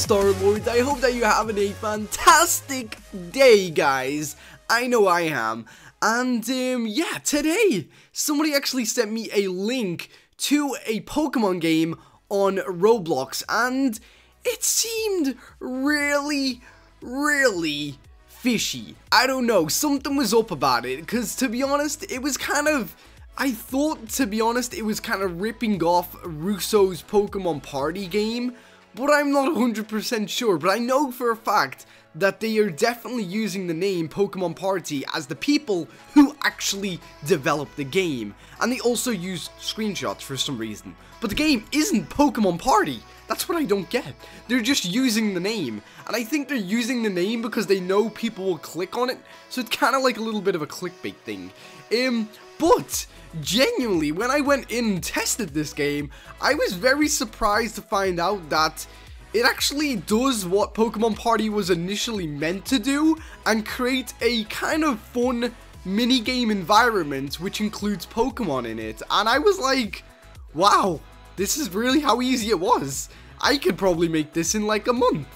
Star-Lord. I hope that you're having a fantastic day, guys. I know I am. And, um, yeah, today, somebody actually sent me a link to a Pokemon game on Roblox, and it seemed really, really fishy. I don't know, something was up about it, because to be honest, it was kind of... I thought, to be honest, it was kind of ripping off Russo's Pokemon Party game, but I'm not 100% sure, but I know for a fact that they are definitely using the name Pokemon Party as the people who actually developed the game. And they also use screenshots for some reason. But the game isn't Pokemon Party. That's what I don't get. They're just using the name. And I think they're using the name because they know people will click on it. So it's kind of like a little bit of a clickbait thing. Um, but genuinely, when I went in and tested this game, I was very surprised to find out that it actually does what Pokemon Party was initially meant to do and create a kind of fun mini-game environment which includes Pokemon in it. And I was like, wow, this is really how easy it was. I could probably make this in like a month.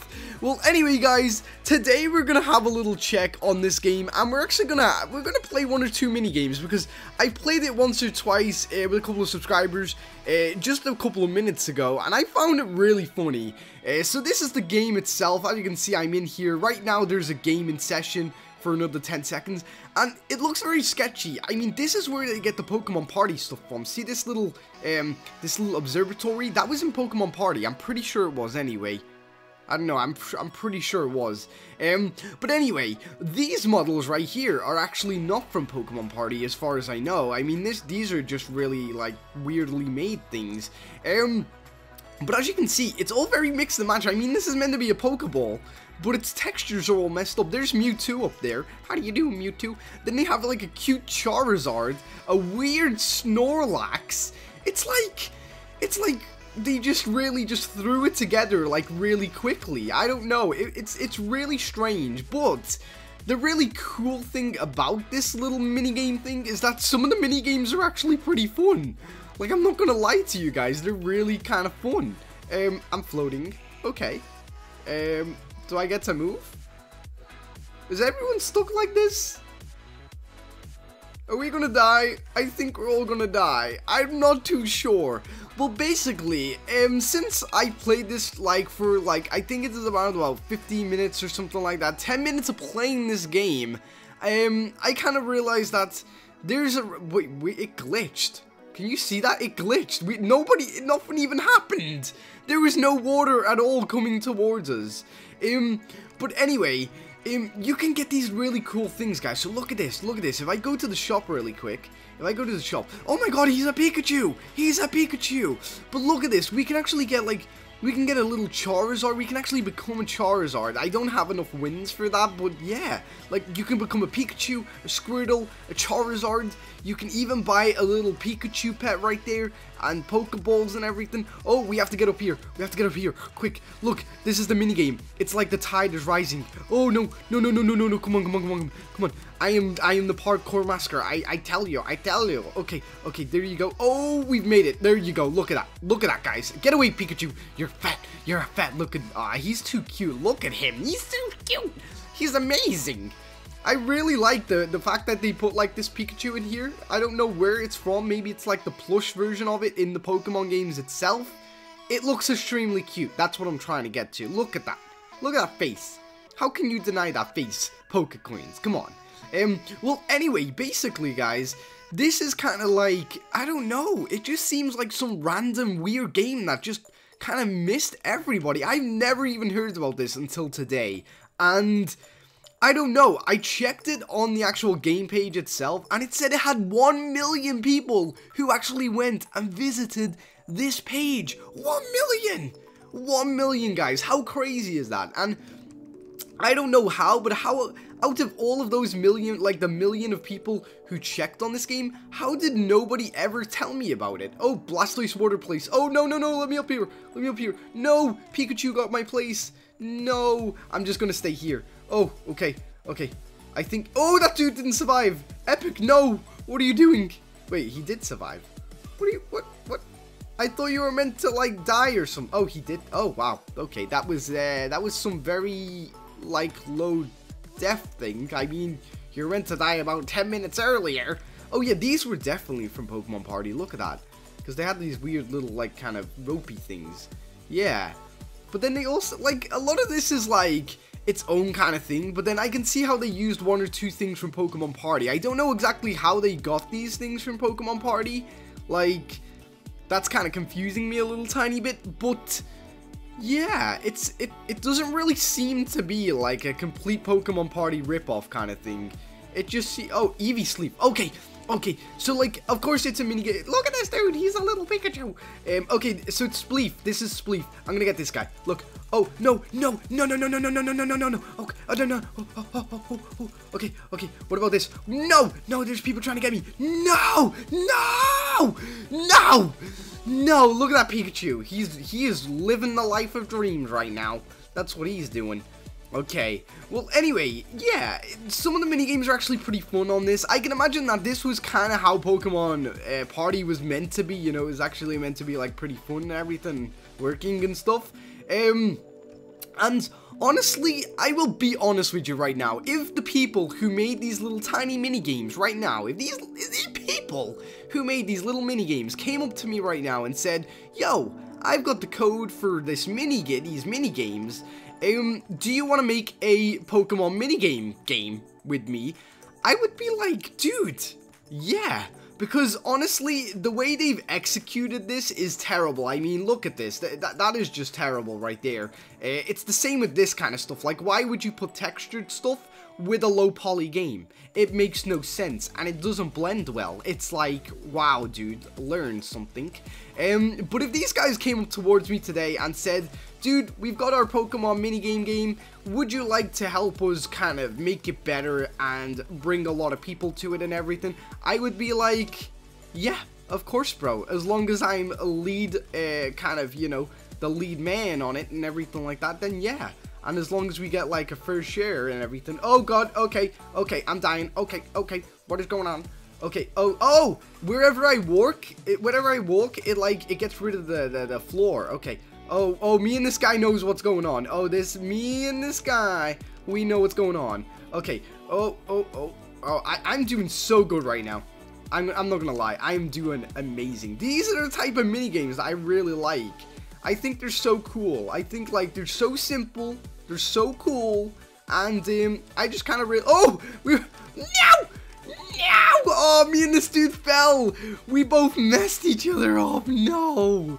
Well, anyway, guys, today we're gonna have a little check on this game, and we're actually gonna we're gonna play one or two mini games because I played it once or twice uh, with a couple of subscribers uh, just a couple of minutes ago, and I found it really funny. Uh, so this is the game itself. As you can see, I'm in here right now. There's a game in session for another 10 seconds, and it looks very sketchy. I mean, this is where they get the Pokemon Party stuff from. See this little, um, this little observatory? That was in Pokemon Party. I'm pretty sure it was anyway. I don't know, I'm, I'm pretty sure it was. Um, but anyway, these models right here are actually not from Pokemon Party as far as I know. I mean, this these are just really, like, weirdly made things. Um, but as you can see, it's all very mixed and match. I mean, this is meant to be a Pokeball, but its textures are all messed up. There's Mewtwo up there. How do you do, Mewtwo? Then they have, like, a cute Charizard, a weird Snorlax. It's like, it's like they just really just threw it together like really quickly. I don't know. It, it's it's really strange, but the really cool thing about this little minigame thing is that some of the minigames are actually pretty fun. Like, I'm not gonna lie to you guys, they're really kind of fun. Um, I'm floating. Okay. Um, do I get to move? Is everyone stuck like this? Are we gonna die? I think we're all gonna die. I'm not too sure. Well, basically, um, since I played this, like, for, like, I think it is about, about 15 minutes or something like that, 10 minutes of playing this game, um, I kind of realized that there's a, wait, wait, it glitched. Can you see that? It glitched. We, nobody, nothing even happened. There was no water at all coming towards us. Um, but anyway, um, you can get these really cool things, guys. So look at this, look at this. If I go to the shop really quick, if I go to the shop, oh my god, he's a Pikachu! He's a Pikachu! But look at this, we can actually get like, we can get a little Charizard, we can actually become a Charizard. I don't have enough wins for that, but yeah. Like, you can become a Pikachu, a Squirtle, a Charizard. You can even buy a little Pikachu pet right there, and Pokeballs and everything. Oh, we have to get up here. We have to get up here. Quick, look, this is the minigame. It's like the tide is rising. Oh, no, no, no, no, no, no, no, come on, come on, come on, come on. I am, I am the parkour master. I, I tell you, I tell you. Okay, okay, there you go. Oh, we've made it. There you go. Look at that. Look at that, guys. Get away, Pikachu. You're fat. You're a fat looking. Ah, oh, he's too cute. Look at him. He's too cute. He's amazing. I really like the, the fact that they put like this Pikachu in here. I don't know where it's from. Maybe it's like the plush version of it in the Pokemon games itself. It looks extremely cute. That's what I'm trying to get to. Look at that. Look at that face. How can you deny that face, Poke Queens? Come on. Um, well, anyway, basically, guys, this is kind of like, I don't know, it just seems like some random weird game that just kind of missed everybody. I've never even heard about this until today. And I don't know. I checked it on the actual game page itself, and it said it had 1 million people who actually went and visited this page. 1 million! 1 million, guys. How crazy is that? And I don't know how, but how, out of all of those million, like the million of people who checked on this game, how did nobody ever tell me about it? Oh, Blastoise water place. Oh, no, no, no, let me up here. Let me up here. No, Pikachu got my place. No, I'm just gonna stay here. Oh, okay, okay. I think- Oh, that dude didn't survive! Epic, no! What are you doing? Wait, he did survive. What are you- what- what? I thought you were meant to like die or some. Oh, he did. Oh, wow. Okay, that was uh, that was some very like low death thing. I mean, you're meant to die about 10 minutes earlier. Oh yeah, these were definitely from Pokemon Party. Look at that, because they had these weird little like kind of ropey things. Yeah, but then they also like a lot of this is like its own kind of thing, but then I can see how they used one or two things from Pokemon Party. I don't know exactly how they got these things from Pokemon Party. Like, that's kind of confusing me a little tiny bit, but yeah, it's it, it doesn't really seem to be like a complete Pokemon Party ripoff kind of thing. It just see oh Eevee sleep. Okay, okay. So like of course it's a mini game. Look at this dude. He's a little Pikachu. Um. Okay. So it's Spleef. This is Spleef. I'm gonna get this guy. Look. Oh no no no no no no no no no no no no no. Okay. Oh no no. Oh, oh, oh, oh, oh, oh. Okay. Okay. What about this? No no. There's people trying to get me. No no no. No, look at that Pikachu. He's he is living the life of dreams right now. That's what he's doing. Okay, well anyway, yeah, some of the mini games are actually pretty fun on this. I can imagine that this was kind of how Pokemon uh, Party was meant to be, you know, it was actually meant to be like pretty fun and everything, working and stuff. Um, and honestly, I will be honest with you right now. If the people who made these little tiny mini games right now, if these, if people who made these little mini games came up to me right now and said, "Yo, I've got the code for this mini these mini games. Um, do you want to make a Pokemon mini game game with me?" I would be like, "Dude, yeah." Because honestly, the way they've executed this is terrible. I mean, look at this. Th that, that is just terrible right there. Uh, it's the same with this kind of stuff. Like, why would you put textured stuff with a low poly game? It makes no sense, and it doesn't blend well. It's like, wow, dude, learn something. Um, but if these guys came up towards me today and said, dude, we've got our Pokemon minigame game, would you like to help us kind of make it better and bring a lot of people to it and everything? I would be like, yeah, of course, bro, as long as I'm a lead, uh, kind of, you know, the lead man on it and everything like that, then yeah. And as long as we get like a fair share and everything. Oh god, okay, okay, I'm dying. Okay, okay, what is going on? Okay, oh, oh, wherever I walk, it, whenever I walk, it like, it gets rid of the, the, the floor. Okay, oh, oh, me and this guy knows what's going on. Oh, this, me and this guy, we know what's going on. Okay, oh, oh, oh, oh, I, I'm doing so good right now. I'm, I'm not gonna lie, I'm doing amazing. These are the type of mini games I really like. I think they're so cool. I think like they're so simple, they're so cool, and um, I just kind of really. Oh, we no. No! Oh, me and this dude fell. We both messed each other up. No.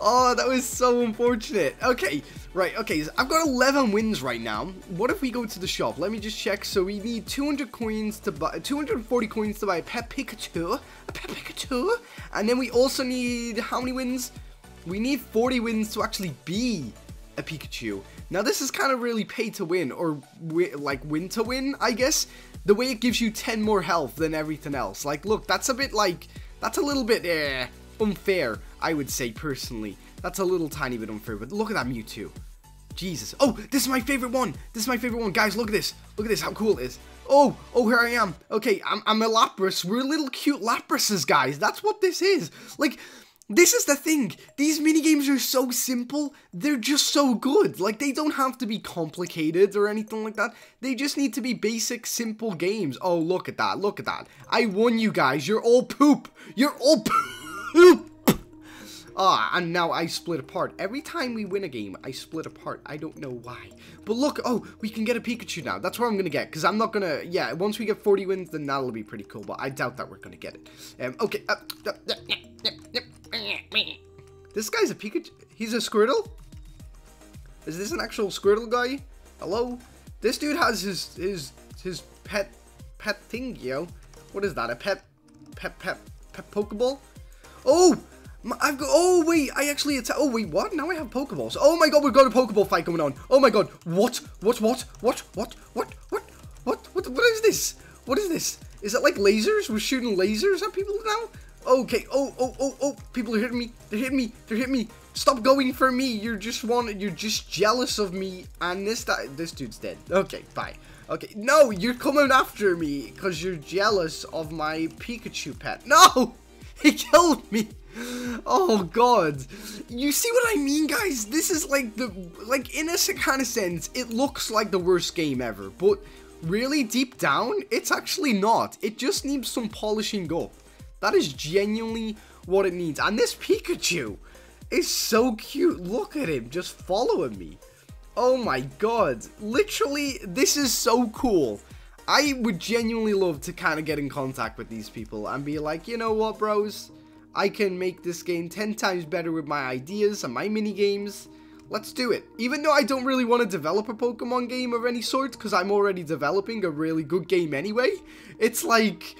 Oh, that was so unfortunate. Okay, right. Okay, so I've got 11 wins right now. What if we go to the shop? Let me just check. So we need 200 coins to buy, 240 coins to buy a pet Pikachu, a pet Pikachu, and then we also need how many wins? We need 40 wins to actually be a Pikachu. Now this is kind of really pay to win, or wi like win to win, I guess the way it gives you 10 more health than everything else. Like, look, that's a bit like, that's a little bit uh, unfair, I would say, personally. That's a little tiny bit unfair, but look at that Mewtwo. Jesus. Oh, this is my favorite one. This is my favorite one. Guys, look at this. Look at this, how cool it is. Oh, oh, here I am. Okay, I'm, I'm a Lapras. We're little cute Laprases, guys. That's what this is. Like, this is the thing. These minigames are so simple. They're just so good. Like, they don't have to be complicated or anything like that. They just need to be basic, simple games. Oh, look at that. Look at that. I won you guys. You're all poop. You're all poop. Ah, and now I split apart. Every time we win a game, I split apart. I don't know why. But look, oh, we can get a Pikachu now. That's what I'm going to get, because I'm not going to, yeah, once we get 40 wins, then that'll be pretty cool, but I doubt that we're going to get it. Um, okay, uh, uh, uh, this guy's a Pikachu. He's a Squirtle? Is this an actual Squirtle guy? Hello? This dude has his his his pet pet thing, yo. What is that? A pet pet pet pet Pokeball? Oh! I've got. Oh wait, I actually. Oh wait, what? Now I have Pokeballs. Oh my god, we've got a Pokeball fight going on. Oh my god, what? What? What? What? What? What? What? What? What? What is this? What is this? Is it like lasers? We're shooting lasers at people now? Okay. Oh, oh, oh, oh. People are hitting me. They're hitting me. They're hitting me. Stop going for me. You're just wanted. You're just jealous of me. And this this dude's dead. Okay, bye. Okay. No, you're coming after me because you're jealous of my Pikachu pet. No, he killed me. oh god. You see what I mean, guys? This is like the like in a kind of sense, it looks like the worst game ever, but really deep down, it's actually not. It just needs some polishing up. That is genuinely what it needs. And this Pikachu is so cute. Look at him just following me. Oh my god. Literally, this is so cool. I would genuinely love to kind of get in contact with these people and be like, you know what, bros? I can make this game 10 times better with my ideas and my mini games. Let's do it. Even though I don't really want to develop a Pokemon game of any sort, because I'm already developing a really good game anyway, it's like...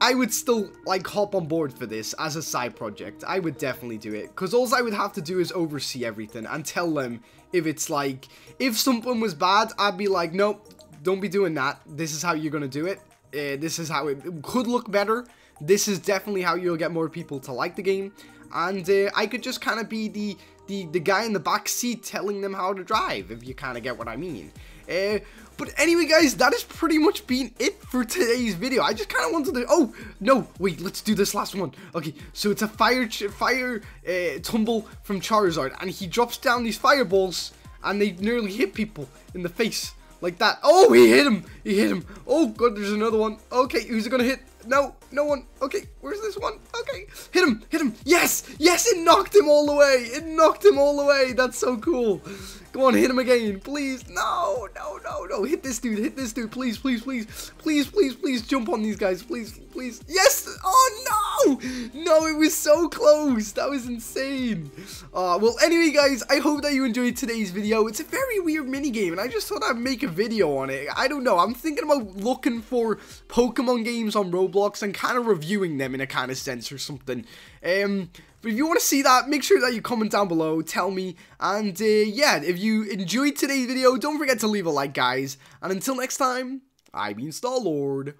I would still, like, hop on board for this as a side project. I would definitely do it. Because all I would have to do is oversee everything and tell them if it's like... If something was bad, I'd be like, nope, don't be doing that. This is how you're going to do it. Uh, this is how it, could look better this is definitely how you'll get more people to like the game. And uh, I could just kind of be the, the, the guy in the back seat telling them how to drive, if you kind of get what I mean. Uh, but anyway, guys, that has pretty much been it for today's video. I just kind of wanted to... Oh, no, wait, let's do this last one. Okay, so it's a fire fire uh, tumble from Charizard, and he drops down these fireballs, and they nearly hit people in the face. Like that. Oh, he hit him. He hit him. Oh, God, there's another one. Okay, who's it going to hit? No, no one. Okay, where's this one? Okay, hit him, hit him. Yes, yes, it knocked him all the way. It knocked him all the way. That's so cool. Come on, hit him again, please. No, no, no, no. Hit this dude, hit this dude, please, please, please. Please, please, please jump on these guys, please, please. Yes. Oh, no. No, it was so close. That was insane. Uh, well, anyway, guys, I hope that you enjoyed today's video. It's a very weird minigame, and I just thought I'd make a video on it. I don't know. I'm thinking about looking for Pokemon games on Roblox and kind of reviewing them in a kind of sense or something. Um, but if you want to see that, make sure that you comment down below, tell me, and uh, yeah, if you enjoyed today's video, don't forget to leave a like, guys, and until next time, I've been Star-Lord!